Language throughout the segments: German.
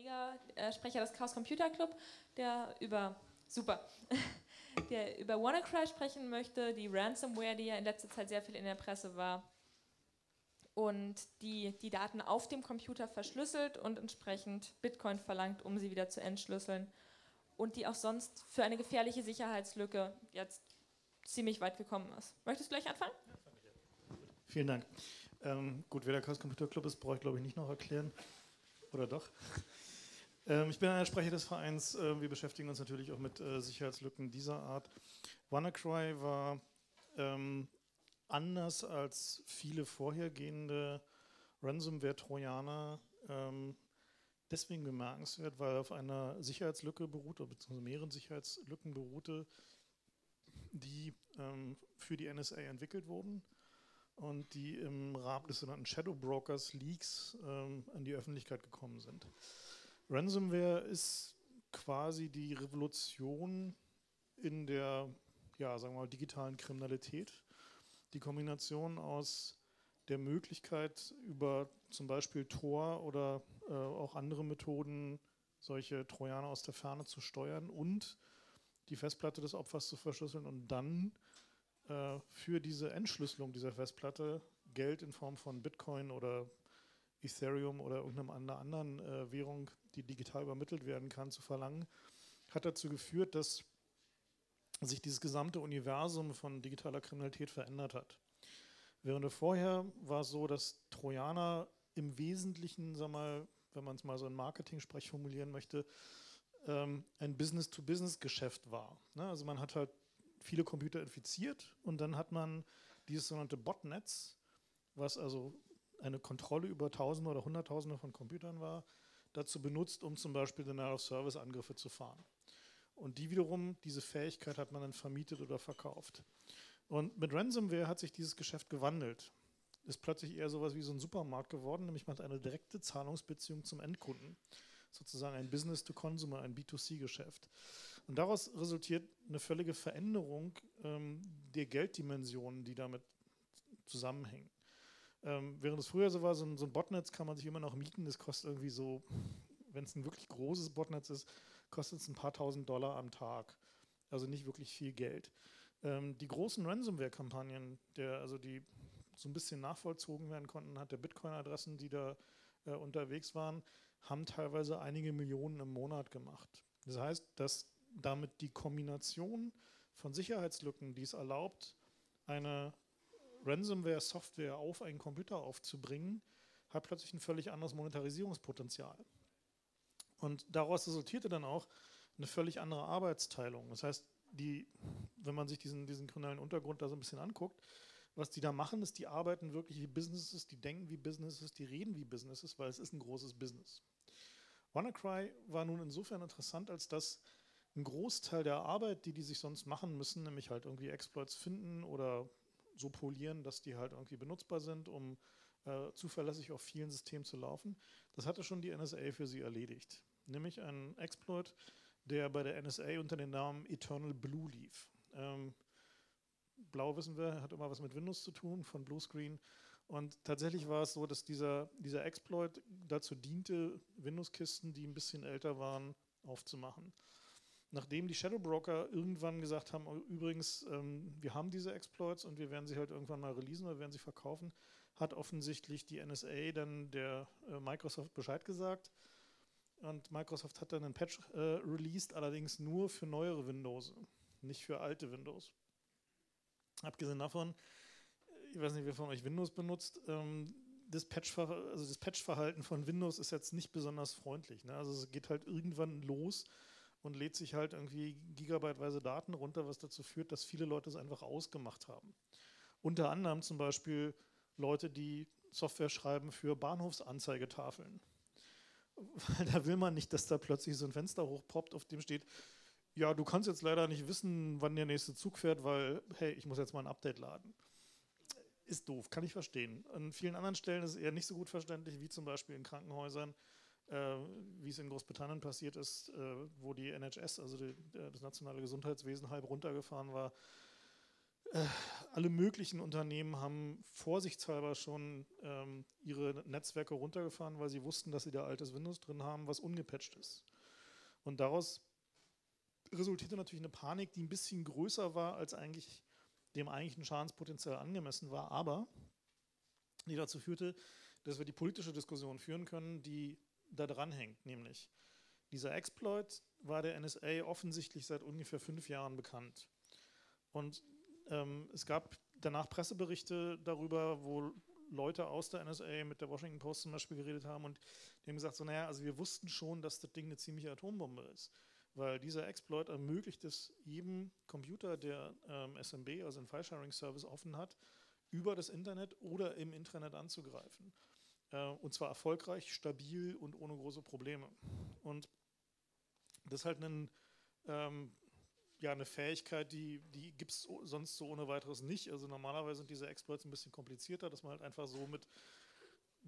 Rieger, äh, Sprecher des Chaos Computer Club, der über super, der über WannaCry sprechen möchte, die Ransomware, die ja in letzter Zeit sehr viel in der Presse war und die die Daten auf dem Computer verschlüsselt und entsprechend Bitcoin verlangt, um sie wieder zu entschlüsseln und die auch sonst für eine gefährliche Sicherheitslücke jetzt ziemlich weit gekommen ist. Möchtest du gleich anfangen? Vielen Dank. Ähm, gut, wer der Chaos Computer Club ist, brauche ich glaube ich nicht noch erklären. Oder doch? Ähm, ich bin ein Sprecher des Vereins. Äh, wir beschäftigen uns natürlich auch mit äh, Sicherheitslücken dieser Art. WannaCry war ähm, anders als viele vorhergehende Ransomware-Trojaner ähm, deswegen bemerkenswert, weil er auf einer Sicherheitslücke beruhte, beziehungsweise mehreren Sicherheitslücken beruhte, die ähm, für die NSA entwickelt wurden und die im Rahmen des sogenannten Shadow Brokers Leaks ähm, an die Öffentlichkeit gekommen sind. Ransomware ist quasi die Revolution in der, ja, sagen wir mal, digitalen Kriminalität. Die Kombination aus der Möglichkeit, über zum Beispiel Tor oder äh, auch andere Methoden solche Trojaner aus der Ferne zu steuern und die Festplatte des Opfers zu verschlüsseln und dann äh, für diese Entschlüsselung dieser Festplatte Geld in Form von Bitcoin oder Ethereum oder irgendeiner anderen äh, Währung, die digital übermittelt werden kann, zu verlangen, hat dazu geführt, dass sich dieses gesamte Universum von digitaler Kriminalität verändert hat. Während vorher war es so, dass Trojaner im Wesentlichen, sag mal, wenn man es mal so in Marketing-Sprech formulieren möchte, ähm, ein Business-to-Business-Geschäft war. Ne? Also man hat halt viele Computer infiziert und dann hat man dieses sogenannte Botnetz, was also eine Kontrolle über Tausende oder Hunderttausende von Computern war, dazu benutzt, um zum Beispiel Denial-of-Service-Angriffe zu fahren. Und die wiederum, diese Fähigkeit hat man dann vermietet oder verkauft. Und mit Ransomware hat sich dieses Geschäft gewandelt. Ist plötzlich eher sowas wie so ein Supermarkt geworden, nämlich man hat eine direkte Zahlungsbeziehung zum Endkunden. Sozusagen ein Business-to-Consumer, ein B2C-Geschäft. Und daraus resultiert eine völlige Veränderung ähm, der Gelddimensionen, die damit zusammenhängen. Ähm, während es früher so war, so ein, so ein Botnetz kann man sich immer noch mieten, das kostet irgendwie so, wenn es ein wirklich großes Botnetz ist, kostet es ein paar tausend Dollar am Tag. Also nicht wirklich viel Geld. Ähm, die großen Ransomware-Kampagnen, also die so ein bisschen nachvollzogen werden konnten, hat der Bitcoin-Adressen, die da äh, unterwegs waren, haben teilweise einige Millionen im Monat gemacht. Das heißt, dass damit die Kombination von Sicherheitslücken, die es erlaubt, eine Ransomware-Software auf einen Computer aufzubringen, hat plötzlich ein völlig anderes Monetarisierungspotenzial. Und daraus resultierte dann auch eine völlig andere Arbeitsteilung. Das heißt, die, wenn man sich diesen, diesen kriminellen Untergrund da so ein bisschen anguckt, was die da machen, ist, die arbeiten wirklich wie Businesses, die denken wie Businesses, die reden wie Businesses, weil es ist ein großes Business. WannaCry war nun insofern interessant, als dass ein Großteil der Arbeit, die die sich sonst machen müssen, nämlich halt irgendwie Exploits finden oder so polieren, dass die halt irgendwie benutzbar sind, um äh, zuverlässig auf vielen Systemen zu laufen. Das hatte schon die NSA für sie erledigt. Nämlich ein Exploit, der bei der NSA unter dem Namen Eternal Blue lief. Ähm, Blau wissen wir, hat immer was mit Windows zu tun, von Bluescreen. Und tatsächlich war es so, dass dieser, dieser Exploit dazu diente, Windows-Kisten, die ein bisschen älter waren, aufzumachen nachdem die Shadow Broker irgendwann gesagt haben, oh, übrigens, ähm, wir haben diese Exploits und wir werden sie halt irgendwann mal releasen oder werden sie verkaufen, hat offensichtlich die NSA dann der äh, Microsoft Bescheid gesagt. Und Microsoft hat dann einen Patch äh, released, allerdings nur für neuere Windows, nicht für alte Windows. Abgesehen davon, ich weiß nicht, wer von euch Windows benutzt, ähm, das, Patch also das Patch-Verhalten von Windows ist jetzt nicht besonders freundlich. Ne? Also es geht halt irgendwann los, und lädt sich halt irgendwie gigabyteweise Daten runter, was dazu führt, dass viele Leute es einfach ausgemacht haben. Unter anderem zum Beispiel Leute, die Software schreiben für Bahnhofsanzeigetafeln. Weil da will man nicht, dass da plötzlich so ein Fenster hochpoppt, auf dem steht, ja, du kannst jetzt leider nicht wissen, wann der nächste Zug fährt, weil, hey, ich muss jetzt mal ein Update laden. Ist doof, kann ich verstehen. An vielen anderen Stellen ist es eher nicht so gut verständlich, wie zum Beispiel in Krankenhäusern, wie es in Großbritannien passiert ist, äh, wo die NHS, also die, das nationale Gesundheitswesen, halb runtergefahren war. Äh, alle möglichen Unternehmen haben vorsichtshalber schon ähm, ihre Netzwerke runtergefahren, weil sie wussten, dass sie da altes Windows drin haben, was ungepatcht ist. Und daraus resultierte natürlich eine Panik, die ein bisschen größer war, als eigentlich dem eigentlichen Schadenspotenzial angemessen war, aber die dazu führte, dass wir die politische Diskussion führen können, die da dran hängt, nämlich dieser Exploit war der NSA offensichtlich seit ungefähr fünf Jahren bekannt. Und ähm, es gab danach Presseberichte darüber, wo Leute aus der NSA mit der Washington Post zum Beispiel geredet haben und die haben gesagt, so naja, also wir wussten schon, dass das Ding eine ziemliche Atombombe ist, weil dieser Exploit ermöglicht es jedem Computer, der ähm, SMB, also einen File-Sharing-Service offen hat, über das Internet oder im Internet anzugreifen. Äh, und zwar erfolgreich, stabil und ohne große Probleme. Und das ist halt ein ähm, ja eine Fähigkeit, die, die gibt es sonst so ohne weiteres nicht. Also normalerweise sind diese Exploits ein bisschen komplizierter, dass man halt einfach so mit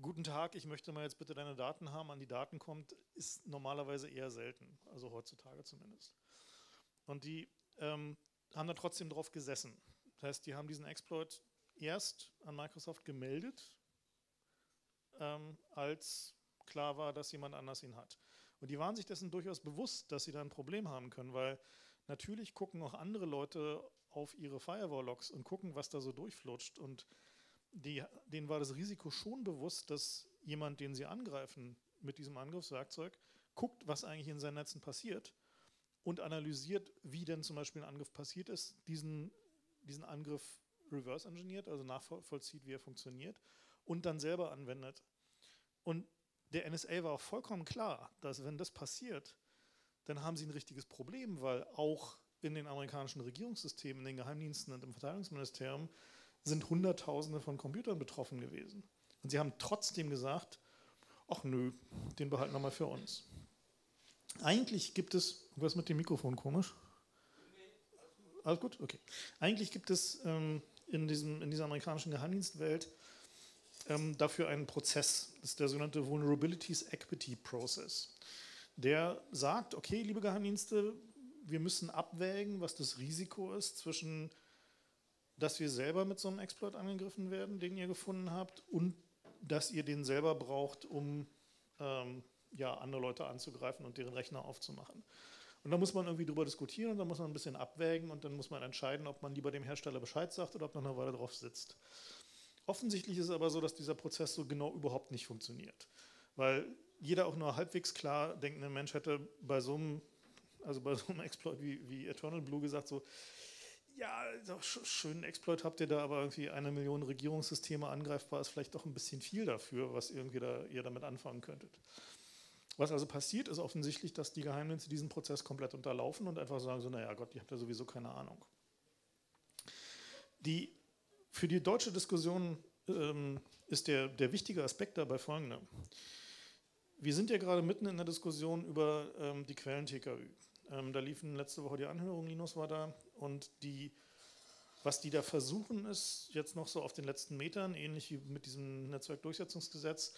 Guten Tag, ich möchte mal jetzt bitte deine Daten haben, an die Daten kommt, ist normalerweise eher selten, also heutzutage zumindest. Und die ähm, haben da trotzdem drauf gesessen. Das heißt, die haben diesen Exploit erst an Microsoft gemeldet, ähm, als klar war, dass jemand anders ihn hat. Und die waren sich dessen durchaus bewusst, dass sie da ein Problem haben können, weil Natürlich gucken auch andere Leute auf ihre Firewall-Logs und gucken, was da so durchflutscht. Und die, denen war das Risiko schon bewusst, dass jemand, den sie angreifen mit diesem Angriffswerkzeug, guckt, was eigentlich in seinen Netzen passiert und analysiert, wie denn zum Beispiel ein Angriff passiert ist, diesen, diesen Angriff reverse engineert, also nachvollzieht, wie er funktioniert und dann selber anwendet. Und der NSA war auch vollkommen klar, dass wenn das passiert, dann haben sie ein richtiges Problem, weil auch in den amerikanischen Regierungssystemen, in den Geheimdiensten und im Verteidigungsministerium sind Hunderttausende von Computern betroffen gewesen. Und sie haben trotzdem gesagt, ach nö, den behalten wir mal für uns. Eigentlich gibt es, was mit dem Mikrofon komisch? Alles gut? Okay. Eigentlich gibt es ähm, in, diesem, in dieser amerikanischen Geheimdienstwelt ähm, dafür einen Prozess. Das ist der sogenannte Vulnerabilities Equity Process der sagt, okay, liebe Geheimdienste, wir müssen abwägen, was das Risiko ist zwischen, dass wir selber mit so einem Exploit angegriffen werden, den ihr gefunden habt, und dass ihr den selber braucht, um ähm, ja, andere Leute anzugreifen und deren Rechner aufzumachen. Und da muss man irgendwie drüber diskutieren und dann muss man ein bisschen abwägen und dann muss man entscheiden, ob man lieber dem Hersteller Bescheid sagt oder ob man eine Weile drauf sitzt. Offensichtlich ist es aber so, dass dieser Prozess so genau überhaupt nicht funktioniert. Weil jeder auch nur halbwegs klar denkende Mensch hätte bei so einem, also bei so einem Exploit wie, wie Eternal Blue gesagt, so, ja, schönen Exploit habt ihr da, aber irgendwie eine Million Regierungssysteme angreifbar ist vielleicht doch ein bisschen viel dafür, was irgendwie da, ihr damit anfangen könntet. Was also passiert, ist offensichtlich, dass die Geheimdienste diesen Prozess komplett unterlaufen und einfach sagen so, naja Gott, ihr habt ja sowieso keine Ahnung. Die, für die deutsche Diskussion ähm, ist der, der wichtige Aspekt dabei folgender. Wir sind ja gerade mitten in der Diskussion über ähm, die Quellen-TKÜ. Ähm, da liefen letzte Woche die Anhörungen, Linus war da, und die, was die da versuchen, ist jetzt noch so auf den letzten Metern, ähnlich wie mit diesem Netzwerkdurchsetzungsgesetz,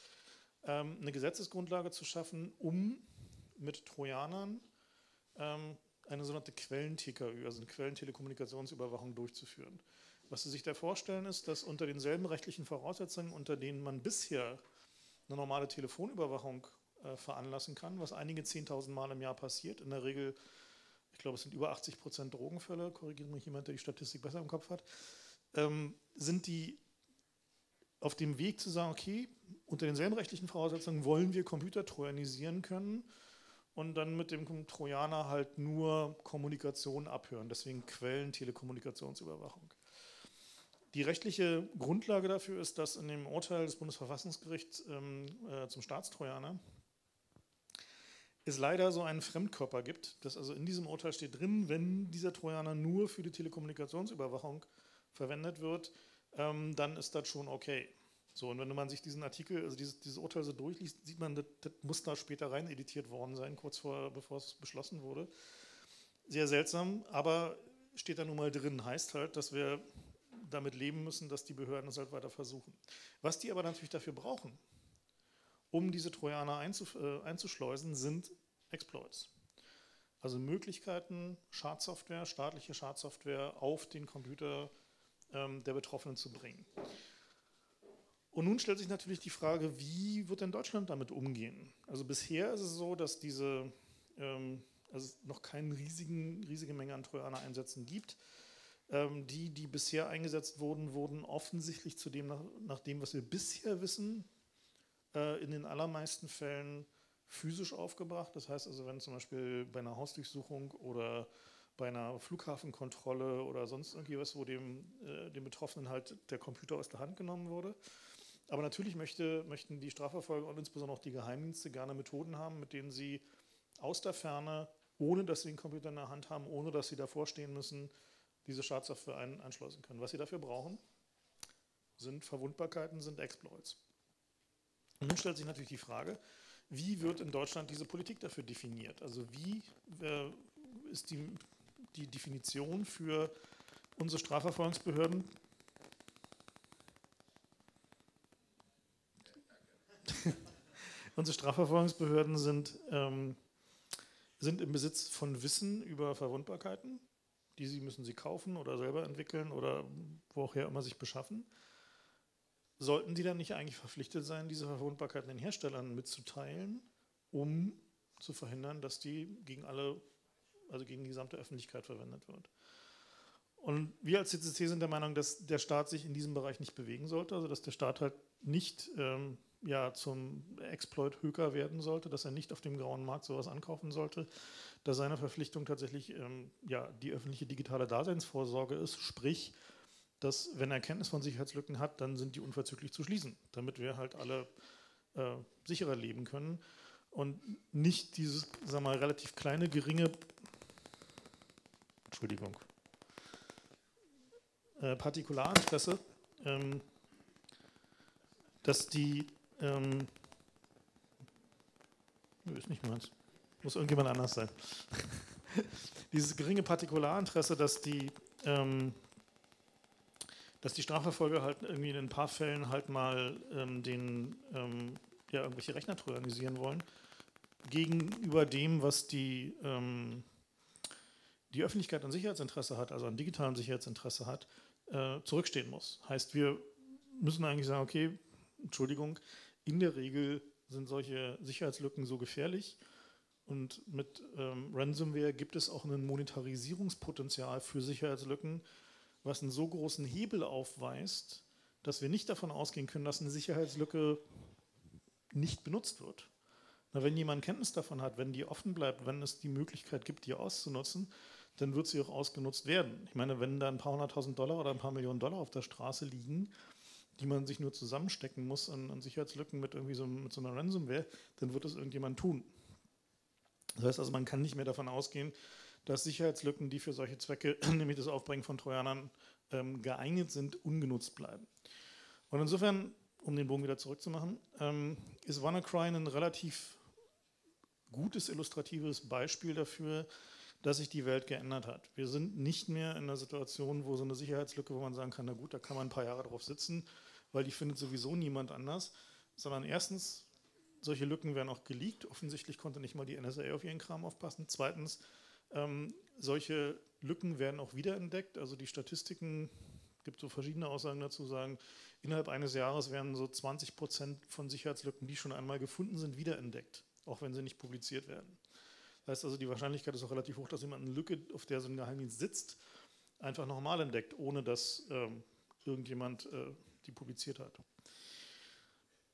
ähm, eine Gesetzesgrundlage zu schaffen, um mit Trojanern ähm, eine sogenannte Quellen-TKÜ, also eine Quellentelekommunikationsüberwachung durchzuführen. Was Sie sich da vorstellen, ist, dass unter denselben rechtlichen Voraussetzungen, unter denen man bisher eine normale Telefonüberwachung äh, veranlassen kann, was einige 10.000 Mal im Jahr passiert. In der Regel, ich glaube, es sind über 80 Prozent Drogenfälle, korrigiert mich jemand, der die Statistik besser im Kopf hat, ähm, sind die auf dem Weg zu sagen, okay, unter denselben rechtlichen Voraussetzungen wollen wir Computer trojanisieren können und dann mit dem Trojaner halt nur Kommunikation abhören. Deswegen Quellen Telekommunikationsüberwachung. Die rechtliche Grundlage dafür ist, dass in dem Urteil des Bundesverfassungsgerichts ähm, äh, zum Staatstrojaner es leider so einen Fremdkörper gibt, dass also in diesem Urteil steht drin, wenn dieser Trojaner nur für die Telekommunikationsüberwachung verwendet wird, ähm, dann ist das schon okay. So, und wenn man sich diesen Artikel, also dieses, dieses Urteil so durchliest, sieht man, das, das muss da später rein editiert worden sein, kurz vor, bevor es beschlossen wurde. Sehr seltsam, aber steht da nun mal drin, heißt halt, dass wir damit leben müssen, dass die Behörden es halt weiter versuchen. Was die aber natürlich dafür brauchen, um diese Trojaner äh, einzuschleusen, sind Exploits. Also Möglichkeiten, Schadsoftware, staatliche Schadsoftware auf den Computer ähm, der Betroffenen zu bringen. Und nun stellt sich natürlich die Frage, wie wird denn Deutschland damit umgehen? Also bisher ist es so, dass diese, ähm, also es noch keine riesige Menge an Trojaner-Einsätzen gibt. Ähm, die, die bisher eingesetzt wurden, wurden offensichtlich zu dem, nach, nach dem, was wir bisher wissen, äh, in den allermeisten Fällen physisch aufgebracht. Das heißt also, wenn zum Beispiel bei einer Hausdurchsuchung oder bei einer Flughafenkontrolle oder sonst irgendwie was, wo dem, äh, dem Betroffenen halt der Computer aus der Hand genommen wurde. Aber natürlich möchte, möchten die Strafverfolger und insbesondere auch die Geheimdienste gerne Methoden haben, mit denen sie aus der Ferne, ohne dass sie den Computer in der Hand haben, ohne dass sie davor stehen müssen, diese Schadsoftware ein, anschließen können. Was sie dafür brauchen, sind Verwundbarkeiten, sind Exploits. Und nun stellt sich natürlich die Frage, wie wird in Deutschland diese Politik dafür definiert? Also wie äh, ist die, die Definition für unsere Strafverfolgungsbehörden? unsere Strafverfolgungsbehörden sind, ähm, sind im Besitz von Wissen über Verwundbarkeiten. Die sie müssen sie kaufen oder selber entwickeln oder woher immer sich beschaffen. Sollten die dann nicht eigentlich verpflichtet sein, diese Verwundbarkeiten den Herstellern mitzuteilen, um zu verhindern, dass die gegen alle, also gegen die gesamte Öffentlichkeit verwendet wird? Und wir als CCC sind der Meinung, dass der Staat sich in diesem Bereich nicht bewegen sollte, also dass der Staat halt nicht ähm, ja, zum Exploit-Höker werden sollte, dass er nicht auf dem grauen Markt sowas ankaufen sollte, dass seine Verpflichtung tatsächlich ähm, ja, die öffentliche digitale Daseinsvorsorge ist, sprich, dass wenn er Kenntnis von Sicherheitslücken hat, dann sind die unverzüglich zu schließen, damit wir halt alle äh, sicherer leben können und nicht dieses, sag mal, relativ kleine, geringe, Entschuldigung, äh, Partikularinteresse, ähm, dass die, ähm, ist nicht meins, muss irgendjemand anders sein. Dieses geringe Partikularinteresse, dass die ähm, dass die Strafverfolger halt irgendwie in ein paar Fällen halt mal ähm, den, ähm, ja, irgendwelche Rechner tyrannisieren wollen, gegenüber dem, was die, ähm, die Öffentlichkeit an Sicherheitsinteresse hat, also an digitalen Sicherheitsinteresse hat, äh, zurückstehen muss. Heißt, wir müssen eigentlich sagen, okay, Entschuldigung, in der Regel sind solche Sicherheitslücken so gefährlich und mit ähm, Ransomware gibt es auch ein Monetarisierungspotenzial für Sicherheitslücken, was einen so großen Hebel aufweist, dass wir nicht davon ausgehen können, dass eine Sicherheitslücke nicht benutzt wird. Na, wenn jemand Kenntnis davon hat, wenn die offen bleibt, wenn es die Möglichkeit gibt, die auszunutzen, dann wird sie auch ausgenutzt werden. Ich meine, wenn da ein paar hunderttausend Dollar oder ein paar Millionen Dollar auf der Straße liegen, die man sich nur zusammenstecken muss an, an Sicherheitslücken mit irgendwie so, mit so einer Ransomware, dann wird es irgendjemand tun. Das heißt also, man kann nicht mehr davon ausgehen, dass Sicherheitslücken, die für solche Zwecke, nämlich das Aufbringen von Trojanern, ähm, geeignet sind, ungenutzt bleiben. Und insofern, um den Bogen wieder zurückzumachen, ähm, ist WannaCry ein relativ gutes illustratives Beispiel dafür, dass sich die Welt geändert hat. Wir sind nicht mehr in einer Situation, wo so eine Sicherheitslücke, wo man sagen kann, na gut, da kann man ein paar Jahre drauf sitzen, weil die findet sowieso niemand anders, sondern erstens, solche Lücken werden auch geleakt. Offensichtlich konnte nicht mal die NSA auf ihren Kram aufpassen. Zweitens, ähm, solche Lücken werden auch wiederentdeckt. Also die Statistiken, gibt so verschiedene Aussagen dazu, sagen, innerhalb eines Jahres werden so 20 Prozent von Sicherheitslücken, die schon einmal gefunden sind, wiederentdeckt, auch wenn sie nicht publiziert werden. Das heißt also, die Wahrscheinlichkeit ist auch relativ hoch, dass jemand eine Lücke, auf der so ein Geheimdienst sitzt, einfach nochmal entdeckt, ohne dass ähm, irgendjemand äh, die publiziert hat.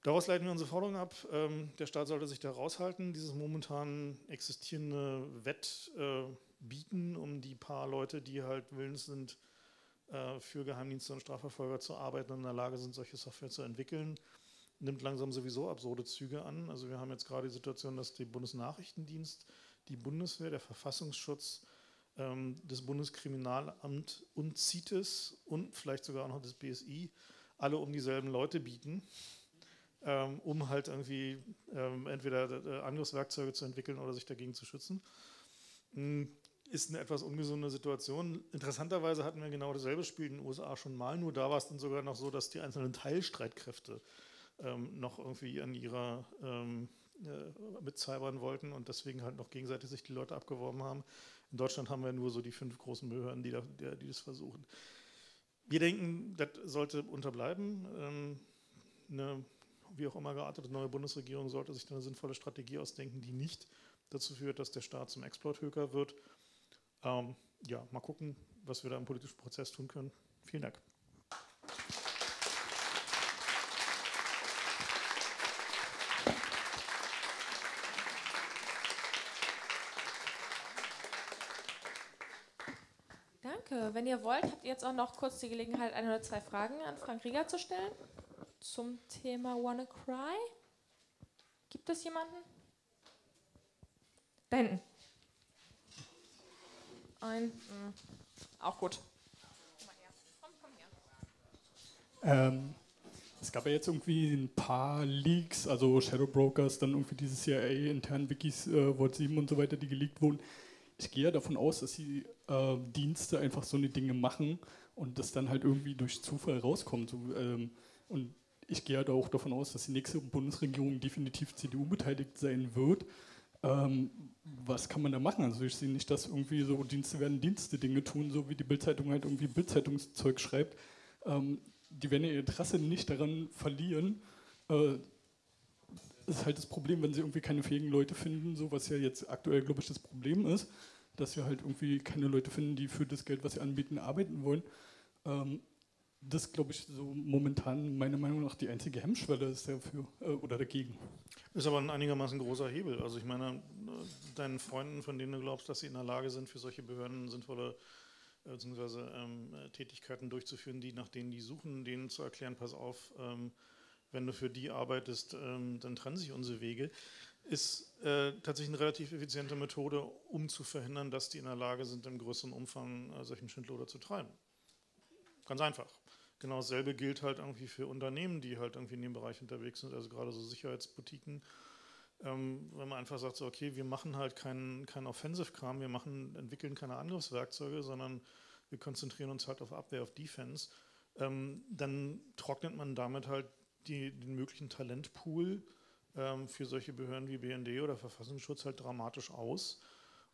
Daraus leiten wir unsere Forderung ab. Ähm, der Staat sollte sich da raushalten, dieses momentan existierende Wettbieten äh, um die paar Leute, die halt willens sind, äh, für Geheimdienste und Strafverfolger zu arbeiten und in der Lage sind, solche Software zu entwickeln, nimmt langsam sowieso absurde Züge an. Also wir haben jetzt gerade die Situation, dass der Bundesnachrichtendienst, die Bundeswehr, der Verfassungsschutz, ähm, das Bundeskriminalamt und CITES und vielleicht sogar auch noch das BSI alle um dieselben Leute bieten ähm, um halt irgendwie ähm, entweder äh, Angriffswerkzeuge zu entwickeln oder sich dagegen zu schützen. Hm, ist eine etwas ungesunde Situation. Interessanterweise hatten wir genau dasselbe Spiel in den USA schon mal, nur da war es dann sogar noch so, dass die einzelnen Teilstreitkräfte ähm, noch irgendwie an ihrer ähm, äh, mitzaubern wollten und deswegen halt noch gegenseitig sich die Leute abgeworben haben. In Deutschland haben wir nur so die fünf großen Behörden, die, da, die das versuchen wir denken, das sollte unterbleiben. Ähm, eine, wie auch immer geartete neue Bundesregierung sollte sich eine sinnvolle Strategie ausdenken, die nicht dazu führt, dass der Staat zum Exploithöker wird. Ähm, ja, mal gucken, was wir da im politischen Prozess tun können. Vielen Dank. Danke. Wenn ihr wollt, habt ihr jetzt auch noch kurz die Gelegenheit, ein oder zwei Fragen an Frank Rieger zu stellen zum Thema Wanna Cry. Gibt es jemanden? Da hinten. Ein. Mh, hm, auch gut. Ähm, es gab ja jetzt irgendwie ein paar Leaks, also Shadow Brokers, dann irgendwie diese CIA-internen Wikis, äh, Wort 7 und so weiter, die geleakt wurden. Ich gehe ja davon aus, dass die äh, Dienste einfach so eine Dinge machen und das dann halt irgendwie durch Zufall rauskommt. So, ähm, und ich gehe halt auch davon aus, dass die nächste Bundesregierung definitiv CDU beteiligt sein wird. Ähm, was kann man da machen? Also ich sehe nicht, dass irgendwie so Dienste werden Dienste Dinge tun, so wie die Bildzeitung halt irgendwie Bildzeitungszeug schreibt. Ähm, die werden ihr Interesse nicht daran verlieren. Äh, ist halt das Problem, wenn sie irgendwie keine fähigen Leute finden, so was ja jetzt aktuell, glaube ich, das Problem ist, dass wir halt irgendwie keine Leute finden, die für das Geld, was sie anbieten, arbeiten wollen. Ähm, das, glaube ich, so momentan meiner Meinung nach die einzige Hemmschwelle ist dafür äh, oder dagegen. Ist aber ein einigermaßen großer Hebel. Also ich meine, deinen Freunden, von denen du glaubst, dass sie in der Lage sind, für solche Behörden sinnvolle äh, beziehungsweise ähm, Tätigkeiten durchzuführen, die nach denen die suchen, denen zu erklären, pass auf, ähm, wenn du für die arbeitest, ähm, dann trennen sich unsere Wege, ist äh, tatsächlich eine relativ effiziente Methode, um zu verhindern, dass die in der Lage sind, im größeren Umfang äh, solchen Schindluder zu treiben. Ganz einfach. Genau dasselbe gilt halt irgendwie für Unternehmen, die halt irgendwie in dem Bereich unterwegs sind, also gerade so Sicherheitsboutiquen. Ähm, wenn man einfach sagt, so, okay, wir machen halt keinen kein Offensive-Kram, wir machen, entwickeln keine Angriffswerkzeuge, sondern wir konzentrieren uns halt auf Abwehr, auf Defense, ähm, dann trocknet man damit halt die, den möglichen Talentpool ähm, für solche Behörden wie BND oder Verfassungsschutz halt dramatisch aus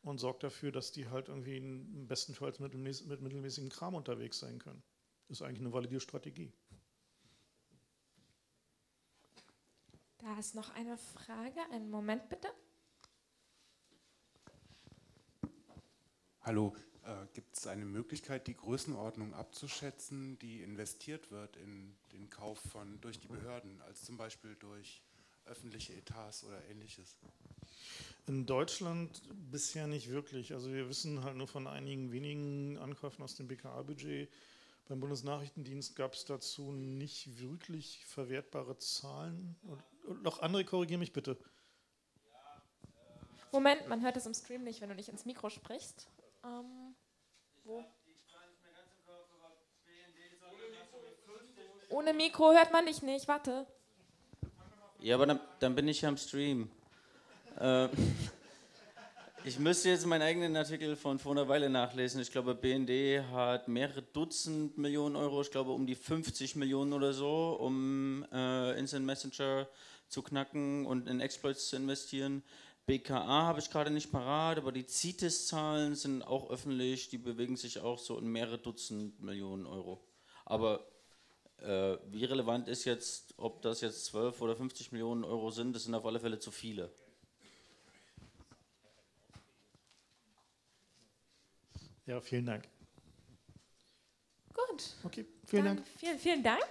und sorgt dafür, dass die halt irgendwie im besten Fall mit, mit mittelmäßigen Kram unterwegs sein können. Das ist eigentlich eine valide Strategie. Da ist noch eine Frage. Einen Moment bitte. Hallo, gibt es eine Möglichkeit, die Größenordnung abzuschätzen, die investiert wird in den Kauf von durch die Behörden, als zum Beispiel durch öffentliche Etats oder ähnliches? In Deutschland bisher nicht wirklich. Also wir wissen halt nur von einigen wenigen Ankäufen aus dem BKA-Budget, beim Bundesnachrichtendienst gab es dazu nicht wirklich verwertbare Zahlen. Und noch andere, korrigiere mich bitte. Moment, man hört es im Stream nicht, wenn du nicht ins Mikro sprichst. Ähm, wo? Ohne Mikro hört man dich nicht, warte. Ja, aber dann, dann bin ich am Stream. Äh, ich müsste jetzt meinen eigenen Artikel von vor einer Weile nachlesen. Ich glaube, BND hat mehrere Dutzend Millionen Euro, ich glaube um die 50 Millionen oder so, um äh, Instant Messenger zu knacken und in Exploits zu investieren. BKA habe ich gerade nicht parat, aber die CITES-Zahlen sind auch öffentlich, die bewegen sich auch so in mehrere Dutzend Millionen Euro. Aber äh, wie relevant ist jetzt, ob das jetzt 12 oder 50 Millionen Euro sind, das sind auf alle Fälle zu viele. Ja, vielen Dank. Gut. Okay, vielen Dann Dank. Vielen, vielen Dank.